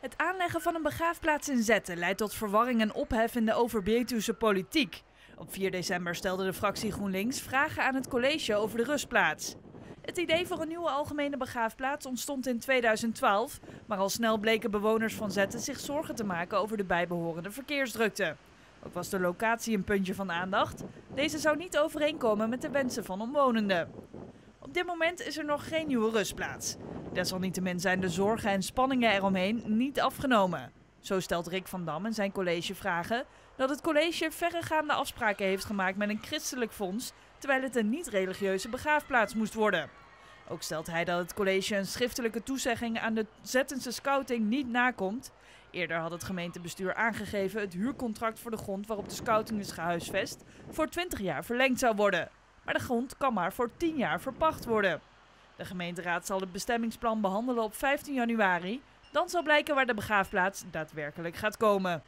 Het aanleggen van een begraafplaats in Zetten leidt tot verwarring en ophef in de Overbetuwse politiek. Op 4 december stelde de fractie GroenLinks vragen aan het college over de rustplaats. Het idee voor een nieuwe algemene begraafplaats ontstond in 2012, maar al snel bleken bewoners van Zetten zich zorgen te maken over de bijbehorende verkeersdrukte. Ook was de locatie een puntje van aandacht. Deze zou niet overeenkomen met de wensen van omwonenden. Op dit moment is er nog geen nieuwe rustplaats. Desalniettemin zijn de zorgen en spanningen eromheen niet afgenomen. Zo stelt Rick van Dam in zijn collegevragen dat het college verregaande afspraken heeft gemaakt met een christelijk fonds, terwijl het een niet-religieuze begraafplaats moest worden. Ook stelt hij dat het college een schriftelijke toezegging aan de Zettense scouting niet nakomt. Eerder had het gemeentebestuur aangegeven het huurcontract voor de grond waarop de scouting is gehuisvest voor 20 jaar verlengd zou worden. Maar de grond kan maar voor 10 jaar verpacht worden. De gemeenteraad zal het bestemmingsplan behandelen op 15 januari. Dan zal blijken waar de begraafplaats daadwerkelijk gaat komen.